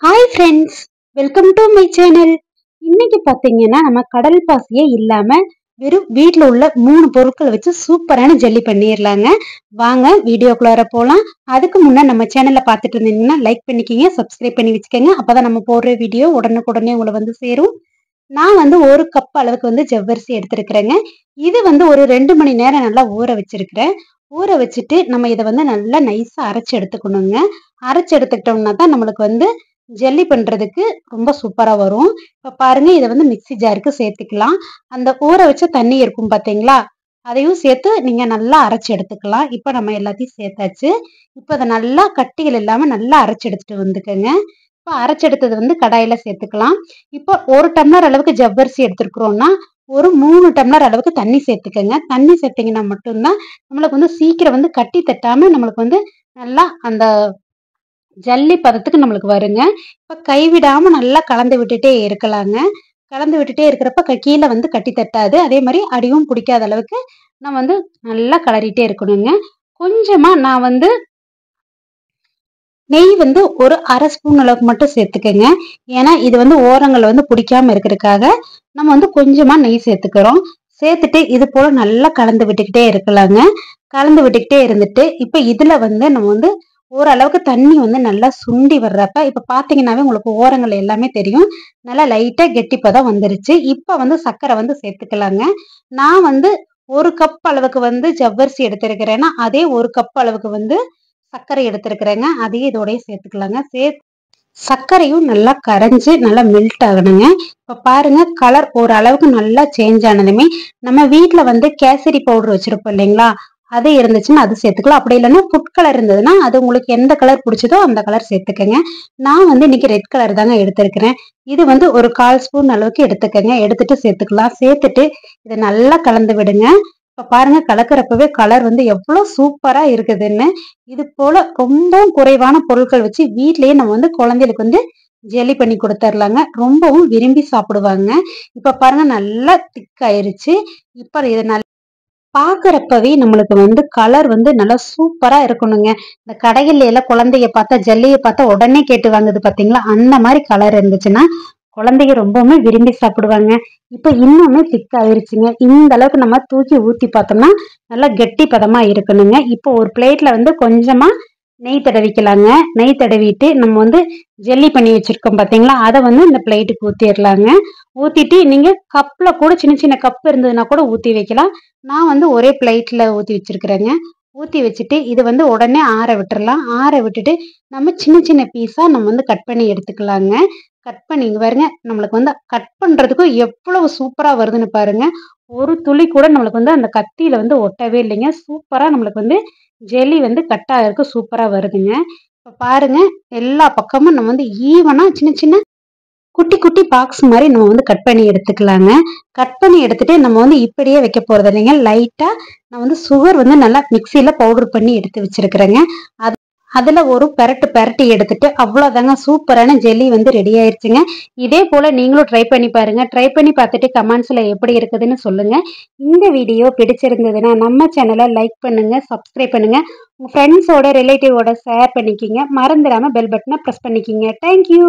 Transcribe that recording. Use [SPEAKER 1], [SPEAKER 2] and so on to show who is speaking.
[SPEAKER 1] Hi friends welcome to my channel இன்னைக்கு பார்த்தீங்கன்னா நம்ம கடல் பாசியே இல்லாமல் வெறும் வீட்டில் உள்ள மூணு பொருட்களை வச்சு சூப்பரான ஜெல்லி பண்ணிடலாங்க வாங்க வீடியோக்குள்ளார போகலாம் அதுக்கு முன்னே நம்ம சேனலில் பார்த்துட்டு இருந்தீங்கன்னா லைக் பண்ணிக்கிங்க சப்ஸ்கிரைப் பண்ணி வச்சுக்கோங்க. அப்பதான் நம்ம போடுற வீடியோ உடனுக்குடனே உங்களை வந்து சேரும். நான் வந்து ஒரு கப் அளவுக்கு வந்து ஜவ்வரிசி எடுத்துருக்குறேங்க. இது வந்து ஒரு ரெண்டு மணி நேரம் நல்லா ஊற வச்சிருக்கிறேன். ஊற வச்சுட்டு நம்ம இதை வந்து நல்லா நைஸாக அரைச்சி எடுத்துக்கணுங்க. அரைச்சி எடுத்துக்கிட்டோம்னா தான் நம்மளுக்கு வந்து ஜெல்லி பண்ணுறதுக்கு ரொம்ப சூப்பராக வரும். இப்போ பாருங்கள் இதை வந்து மிக்ஸி ஜாருக்கு சேர்த்துக்கலாம். அந்த ஊற வச்ச தண்ணி இருக்கும் பார்த்தீங்களா அதையும் சேர்த்து நீங்கள் நல்லா அரைச்சி எடுத்துக்கலாம். இப்போ நம்ம எல்லாத்தையும் சேர்த்தாச்சு. இப்போ அதை நல்லா கட்டிகள் இல்லாமல் நல்லா அரைச்சி எடுத்துகிட்டு வந்துக்கோங்க. இப்போ அரைச்செடுத்தது வந்து கடாயில் சேர்த்துக்கலாம். இப்போ ஒரு டம்ளர் அளவுக்கு ஜவ்வரிசி எடுத்துருக்குறோம்னா ஒரு மூணு டம்ளர் அளவுக்கு தண்ணி சேர்த்துக்கோங்க. தண்ணி சேர்த்திங்கன்னா மட்டும்தான் நம்மளுக்கு வந்து சீக்கிரம் வந்து கட்டி தட்டாமல் நம்மளுக்கு வந்து நல்லா அந்த ஜல்லி பதத்துக்கு நம்மளுக்கு வருங்க. இப்போ கைவிடாமல் நல்லா கலந்து விட்டுட்டே இருக்கலாங்க. கலந்து விட்டுட்டே இருக்கிறப்ப கீழே வந்து கட்டி தட்டாது. அதே மாதிரி அடியும் பிடிக்காத அளவுக்கு நம்ம வந்து நல்லா கலரிட்டே இருக்கணுங்க. கொஞ்சமாக நான் வந்து நெய் வந்து ஒரு அரை ஸ்பூன் அளவுக்கு மட்டும் சேர்த்துக்கோங்க. ஏன்னா இது வந்து ஓரங்கள் வந்து பிடிக்காம இருக்கிறதுக்காக நம்ம வந்து கொஞ்சமாக நெய் சேர்த்துக்கிறோம். சேர்த்துட்டு இது போல் நல்லா கலந்து விட்டுக்கிட்டே இருக்கலாங்க. கலந்து விட்டுக்கிட்டே இருந்துட்டு இப்போ இதில் வந்து நம்ம வந்து ஓரளவுக்கு தண்ணி வந்து நல்லா சுண்டி வர்றப்ப இப்போ பார்த்தீங்கன்னாவே உங்களுக்கு ஓரங்கள் எல்லாமே தெரியும். நல்லா லைட்டாக கெட்டிப்பதம் வந்துருச்சு. இப்போ வந்து சர்க்கரை வந்து சேர்த்துக்கலாங்க. நான் வந்து ஒரு கப் அளவுக்கு வந்து ஜவ்வரிசி எடுத்திருக்கிறேன்னா அதே ஒரு கப் அளவுக்கு வந்து சர்க்கரை எடுத்திருக்கிறேங்க. அதையும் இதோடய சேர்த்துக்கலாங்க. சே சர்க்கரையும் நல்லா கரைஞ்சி நல்லா மெல்ட் ஆகணுங்க. இப்போ பாருங்க கலர் ஓரளவுக்கு நல்லா சேஞ்ச் ஆனதுமே நம்ம வீட்டில் வந்து கேசரி பவுடர் வச்சுருப்போம் இல்லைங்களா? அது இருந்துச்சுன்னா அது சேர்த்துக்கலாம். அப்படி இல்லைன்னா ஃபுட் கலர் இருந்ததுன்னா அது உங்களுக்கு எந்த கலர் பிடிச்சதோ அந்த கலர் சேர்த்துக்கங்க. நான் வந்து இன்னைக்கு ரெட் கலர் தாங்க எடுத்திருக்கிறேன். இது வந்து ஒரு கால் ஸ்பூன் அளவுக்கு எடுத்துக்கங்க. எடுத்துட்டு சேர்த்துக்கலாம். சேர்த்துட்டு இதை நல்லா கலந்து விடுங்க. இப்போ பாருங்க கலக்கிறப்பவே கலர் வந்து எவ்வளோ சூப்பராக இருக்குதுன்னு. இது போல ரொம்பவும் குறைவான பொருட்கள் வச்சு வீட்லயே நம்ம வந்து குழந்தைகளுக்கு வந்து ஜெல்லி பண்ணி கொடுத்துர்லாங்க. ரொம்பவும் விரும்பி சாப்பிடுவாங்க. இப்போ பாருங்க நல்லா திக் ஆயிருச்சு. இப்போ இதை நல்லா பாக்குறப்பவே நம்மளுக்கு வந்து கலர் வந்து நல்லா சூப்பரா இருக்கணுங்க. இந்த கடைகள்ல எல்லாம் குழந்தைய பார்த்தா ஜல்லியை பார்த்தா உடனே கேட்டு வாங்குது பாத்தீங்களா? அந்த மாதிரி கலர் இருந்துச்சுன்னா குழந்தைங்க ரொம்பவுமே விரும்பி சாப்பிடுவாங்க. இப்போ இன்னுமே திக் ஆயிருச்சுங்க. இந்த அளவுக்கு நம்ம தூக்கி ஊத்தி பார்த்தோம்னா நல்லா கெட்டி பதமா இருக்கணுங்க. இப்போ ஒரு பிளேட்ல வந்து கொஞ்சமா நெய் தடவிக்கலாங்க. நெய் தடவிட்டு நம்ம வந்து ஜெல்லி பண்ணி வச்சிருக்கோம் பாத்தீங்களா? அதை வந்து இந்த பிளேட்டுக்கு ஊத்திடலாங்க ஊத்திட்டு நீங்க கப்ல கூட சின்ன சின்ன கப் இருந்ததுன்னா கூட ஊத்தி வைக்கலாம். நான் வந்து ஒரே பிளேட்ல ஊத்தி வச்சிருக்கிறேங்க. ஊத்தி வச்சுட்டு இது வந்து உடனே ஆற விட்டுறலாம். ஆற விட்டுட்டு நம்ம சின்ன சின்ன பீஸா நம்ம வந்து கட் பண்ணி எடுத்துக்கலாங்க. கட் பண்ணிங்க பாருங்க நம்மளுக்கு வந்து கட் பண்ணுறதுக்கும் எவ்வளவு சூப்பரா வருதுன்னு பாருங்க. ஒரு துளி கூட நம்மளுக்கு வந்து அந்த கத்தியில வந்து ஒட்டவே இல்லைங்க. சூப்பரா நம்மளுக்கு வந்து ஜெல்லி வந்து கட் ஆகிறதுக்கு சூப்பரா வருதுங்க. இப்போ பாருங்க எல்லா பக்கமும் நம்ம வந்து ஈவனா சின்ன சின்ன குட்டி குட்டி பாக்ஸ் மாதிரி நம்ம வந்து கட் பண்ணி எடுத்துக்கலாங்க. கட் பண்ணி எடுத்துட்டு நம்ம வந்து இப்படியே வைக்க போறது இல்லைங்க. லைட்டா நான் வந்து சுகர் வந்து நல்லா மிக்சியில பவுடர் பண்ணி எடுத்து வச்சிருக்கிறேங்க. அது அதில் ஒரு பெரட்டு பெரட்டி எடுத்துட்டு அவ்வளோதாங்க சூப்பரான ஜெல்லி வந்து ரெடி ஆயிடுச்சுங்க இதே போல் நீங்களும் ட்ரை பண்ணி பாருங்கள் ட்ரை பண்ணி பார்த்துட்டு கமெண்ட்ஸில் எப்படி இருக்குதுன்னு சொல்லுங்கள் இந்த வீடியோ பிடிச்சிருந்ததுன்னா நம்ம சேனலை லைக் பண்ணுங்கள் சப்ஸ்கிரைப் பண்ணுங்கள் உங்கள் ஃப்ரெண்ட்ஸோட ரிலேட்டிவோட ஷேர் பண்ணிக்கிங்க. மறந்துடாமல் பெல் பட்டனை ப்ரெஸ் பண்ணிக்கிங்க. தேங்க்யூ